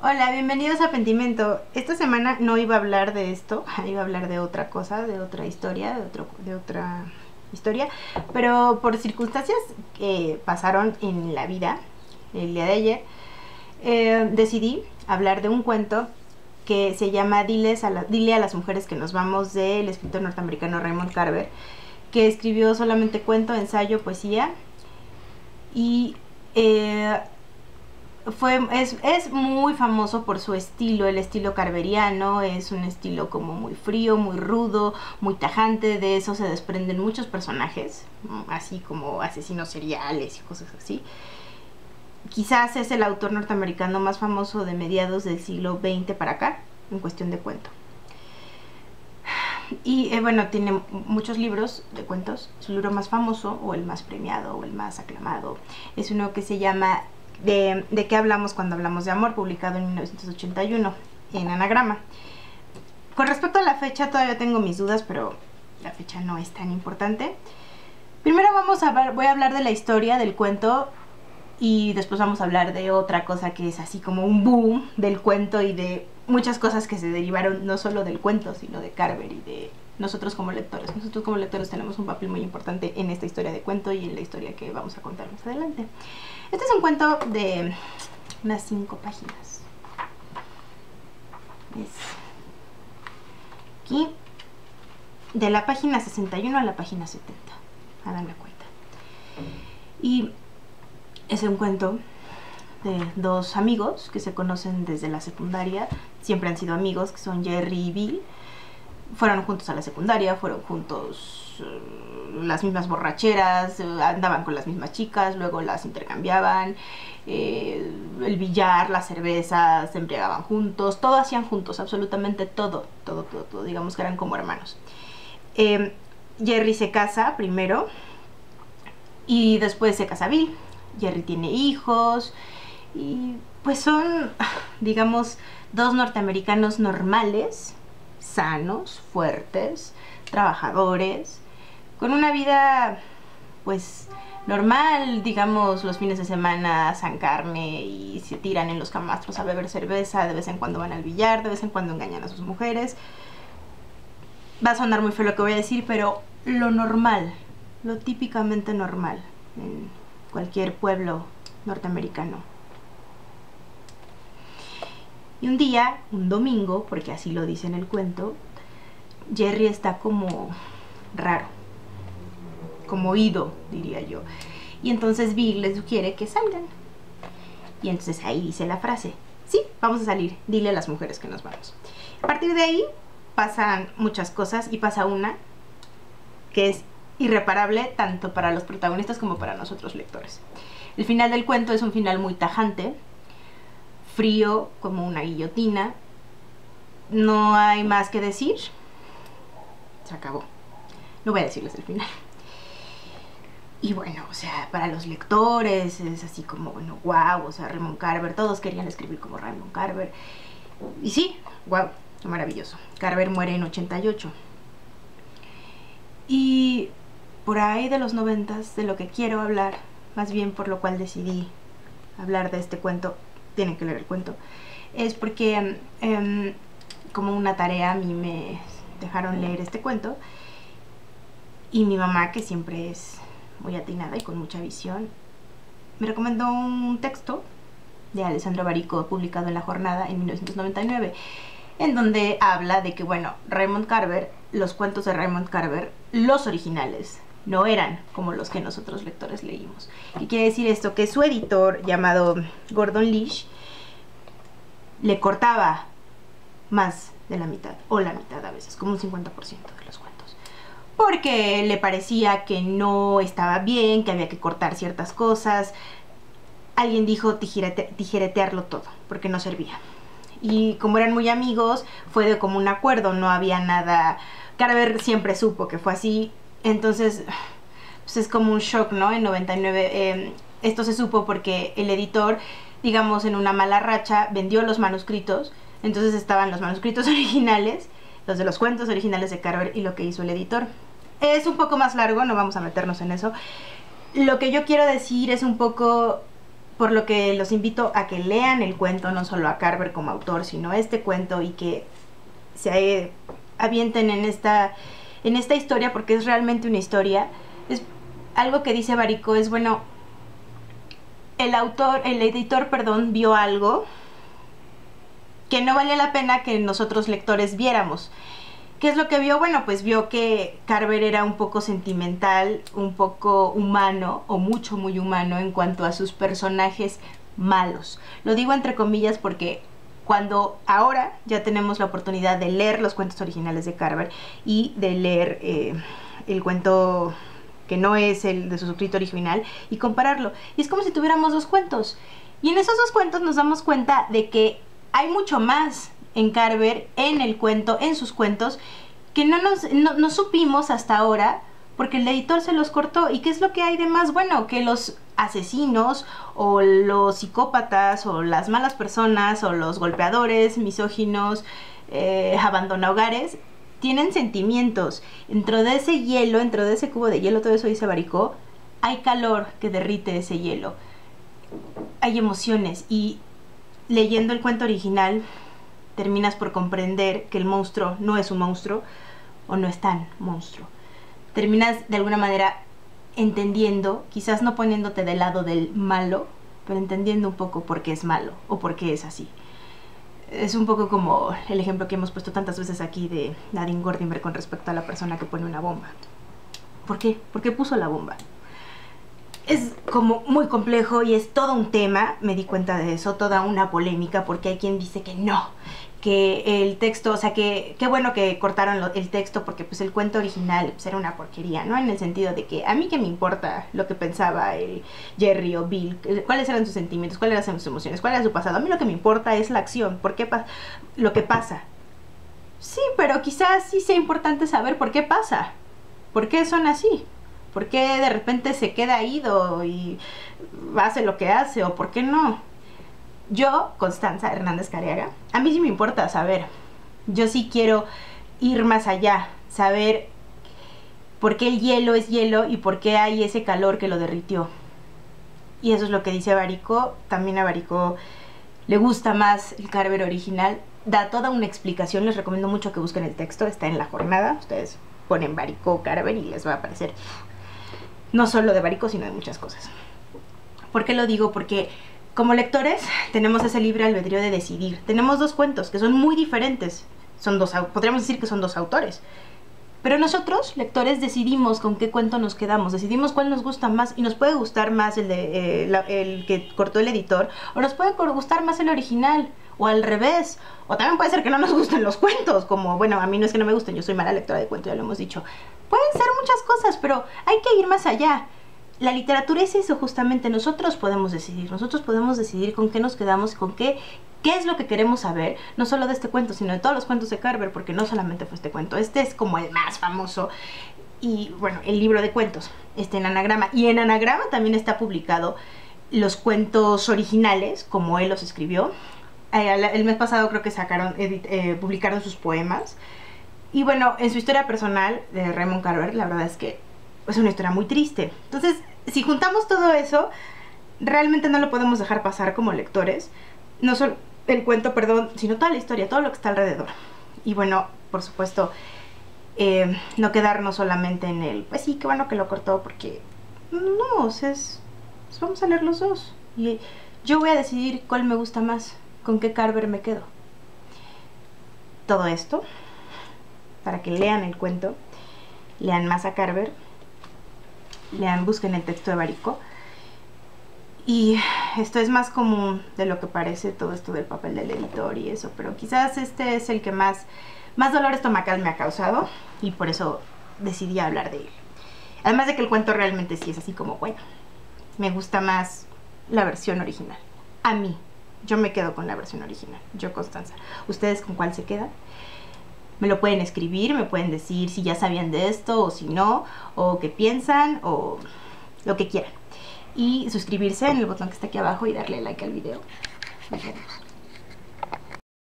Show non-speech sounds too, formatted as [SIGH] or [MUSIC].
Hola, bienvenidos a Pentimento. Esta semana no iba a hablar de esto, [LAUGHS] iba a hablar de otra cosa, de otra historia, de, otro, de otra historia, pero por circunstancias que pasaron en la vida, el día de ayer, eh, decidí hablar de un cuento que se llama Diles a Dile a las mujeres que nos vamos del escritor norteamericano Raymond Carver, que escribió solamente cuento, ensayo, poesía y eh, fue, es, es, muy famoso por su estilo, el estilo carveriano, es un estilo como muy frío, muy rudo, muy tajante, de eso se desprenden muchos personajes, así como asesinos seriales y cosas así. Quizás es el autor norteamericano más famoso de mediados del siglo XX para acá, en cuestión de cuento. Y eh, bueno, tiene muchos libros de cuentos. Su libro más famoso, o el más premiado, o el más aclamado, es uno que se llama de, de qué hablamos cuando hablamos de amor, publicado en 1981 en Anagrama. Con respecto a la fecha, todavía tengo mis dudas, pero la fecha no es tan importante. Primero vamos a voy a hablar de la historia del cuento y después vamos a hablar de otra cosa que es así como un boom del cuento y de muchas cosas que se derivaron no solo del cuento, sino de Carver y de nosotros como lectores. Nosotros como lectores tenemos un papel muy importante en esta historia de cuento y en la historia que vamos a contar más adelante. Este es un cuento de unas cinco páginas. aquí, de la página 61 a la página 70. Hagan la cuenta. Y es un cuento de dos amigos que se conocen desde la secundaria, siempre han sido amigos, que son Jerry y Bill. Fueron juntos a la secundaria, fueron juntos uh, las mismas borracheras, uh, andaban con las mismas chicas, luego las intercambiaban, eh, el billar, la cerveza, se embriagaban juntos, todo hacían juntos, absolutamente todo, todo, todo, todo, digamos que eran como hermanos. Eh, Jerry se casa primero y después se casa Bill. Jerry tiene hijos y pues son, [LAUGHS] digamos, dos norteamericanos normales, sanos, fuertes, trabajadores, con una vida pues normal, digamos, los fines de semana san carne y se tiran en los camastros a beber cerveza, de vez en cuando van al billar, de vez en cuando engañan a sus mujeres. Va a sonar muy feo lo que voy a decir, pero lo normal, lo típicamente normal en cualquier pueblo norteamericano. Y un día, un domingo, porque así lo dice en el cuento, Jerry está como raro, como oído, diría yo. Y entonces Bill le sugiere que salgan. Y entonces ahí dice la frase, sí, vamos a salir, dile a las mujeres que nos vamos. A partir de ahí pasan muchas cosas y pasa una que es irreparable tanto para los protagonistas como para nosotros lectores. El final del cuento es un final muy tajante, frío como una guillotina. No hay más que decir. Se acabó. No voy a decirles el final. Y bueno, o sea, para los lectores es así como, bueno, wow, o sea, Raymond Carver, todos querían escribir como Raymond Carver. Y sí, wow, maravilloso. Carver muere en 88. Y por ahí de los noventas, de lo que quiero hablar, más bien por lo cual decidí hablar de este cuento, tienen que leer el cuento, es porque em, como una tarea a mí me dejaron leer este cuento y mi mamá, que siempre es muy atinada y con mucha visión, me recomendó un texto de Alessandro Barico publicado en La Jornada en 1999, en donde habla de que, bueno, Raymond Carver, los cuentos de Raymond Carver, los originales, no eran como los que nosotros lectores leímos. ¿Qué quiere decir esto? Que su editor, llamado Gordon Leach, le cortaba más de la mitad, o la mitad a veces, como un 50% de los cuentos. Porque le parecía que no estaba bien, que había que cortar ciertas cosas. Alguien dijo tijeretearlo todo, porque no servía. Y como eran muy amigos, fue de como un acuerdo, no había nada... Carver siempre supo que fue así, entonces, pues es como un shock, ¿no? En 99, eh, esto se supo porque el editor, digamos, en una mala racha, vendió los manuscritos. Entonces estaban los manuscritos [LAUGHS] originales, los de los cuentos originales de Carver y lo que hizo el editor. Es un poco más largo, no vamos a meternos en eso. Lo que yo quiero decir es un poco por lo que los invito a que lean el cuento, no solo a Carver como autor, sino este cuento y que se avienten en esta, en esta historia porque es realmente una historia. Es algo que dice Barico, es bueno, el autor, el editor, perdón, vio algo que no valía la pena que nosotros lectores viéramos. ¿Qué es lo que vio? Bueno, pues vio que Carver era un poco sentimental, un poco humano o mucho muy humano en cuanto a sus personajes malos. Lo digo entre comillas porque cuando ahora ya tenemos la oportunidad de leer los cuentos originales de Carver y de leer eh, el cuento que no es el de su suscrito original y compararlo. Y es como si tuviéramos dos cuentos. Y en esos dos cuentos nos damos cuenta de que hay mucho más en Carver, en el cuento, en sus cuentos, que no nos no, supimos hasta ahora porque el editor se los cortó. ¿Y qué es lo que hay de más bueno? Que los asesinos o los psicópatas o las malas personas o los golpeadores, misóginos, eh, abandona hogares, tienen sentimientos. Dentro de ese hielo, dentro de ese cubo de hielo, todo eso dice Baricó, hay calor que derrite ese hielo. Hay emociones y leyendo el cuento original terminas por comprender que el monstruo no es un monstruo o no es tan monstruo. Terminas de alguna manera entendiendo, quizás no poniéndote del lado del malo, pero entendiendo un poco por qué es malo o por qué es así. Es un poco como el ejemplo que hemos puesto tantas veces aquí de Nadine Gordimer con respecto a la persona que pone una bomba. ¿Por qué? ¿Por qué puso la bomba? Es como muy complejo y es todo un tema, me di cuenta de eso, toda una polémica, porque hay quien dice que no, que el texto, o sea, que qué bueno que cortaron el texto porque pues el cuento original pues, era una porquería, ¿no? En el sentido de que a mí que me importa lo que pensaba el Jerry o Bill, cuáles eran sus sentimientos, cuáles eran sus emociones, cuál era su pasado. A mí lo que me importa es la acción, por qué lo que pasa. Sí, pero quizás sí sea importante saber por qué pasa, por qué son así. ¿Por qué de repente se queda ido y hace lo que hace o por qué no? Yo, Constanza Hernández Cariaga, a mí sí me importa saber. Yo sí quiero ir más allá, saber por qué el hielo es hielo y por qué hay ese calor que lo derritió. Y eso es lo que dice Barico. También a Barico le gusta más el Carver original. Da toda una explicación. Les recomiendo mucho que busquen el texto. Está en la jornada. Ustedes ponen Barico Carver y les va a aparecer no solo de Barico, sino de muchas cosas. ¿Por qué lo digo? Porque como lectores tenemos ese libre albedrío de decidir. Tenemos dos cuentos que son muy diferentes. Son dos, podríamos decir que son dos autores. Pero nosotros, lectores, decidimos con qué cuento nos quedamos, decidimos cuál nos gusta más y nos puede gustar más el, de, eh, el que cortó el editor o nos puede gustar más el original o al revés. O también puede ser que no nos gusten los cuentos, como, bueno, a mí no es que no me gusten, yo soy mala lectora de cuentos, ya lo hemos dicho. Pueden ser muchas cosas, pero hay que ir más allá. La literatura es eso justamente, nosotros podemos decidir, nosotros podemos decidir con qué nos quedamos, con qué, qué es lo que queremos saber, no solo de este cuento, sino de todos los cuentos de Carver, porque no solamente fue este cuento, este es como el más famoso. Y bueno, el libro de cuentos, este en anagrama, y en anagrama también está publicado los cuentos originales, como él los escribió. Eh, el mes pasado creo que sacaron, eh, publicaron sus poemas. Y bueno, en su historia personal de Raymond Carver, la verdad es que es una historia muy triste. Entonces, si juntamos todo eso, realmente no lo podemos dejar pasar como lectores. No solo el cuento, perdón, sino toda la historia, todo lo que está alrededor. Y bueno, por supuesto, eh, no quedarnos solamente en el, pues sí, qué bueno que lo cortó, porque no, o sea, es, pues vamos a leer los dos. Y yo voy a decidir cuál me gusta más, con qué Carver me quedo. Todo esto para que lean el cuento, lean más a Carver, lean, busquen el texto de Barico. Y esto es más común de lo que parece todo esto del papel del editor y eso, pero quizás este es el que más, más dolor estomacal me ha causado y por eso decidí hablar de él. Además de que el cuento realmente sí es así como, bueno, me gusta más la versión original. A mí, yo me quedo con la versión original, yo Constanza. ¿Ustedes con cuál se quedan? Me lo pueden escribir, me pueden decir si ya sabían de esto o si no, o qué piensan, o lo que quieran. Y suscribirse en el botón que está aquí abajo y darle like al video. Nos vemos.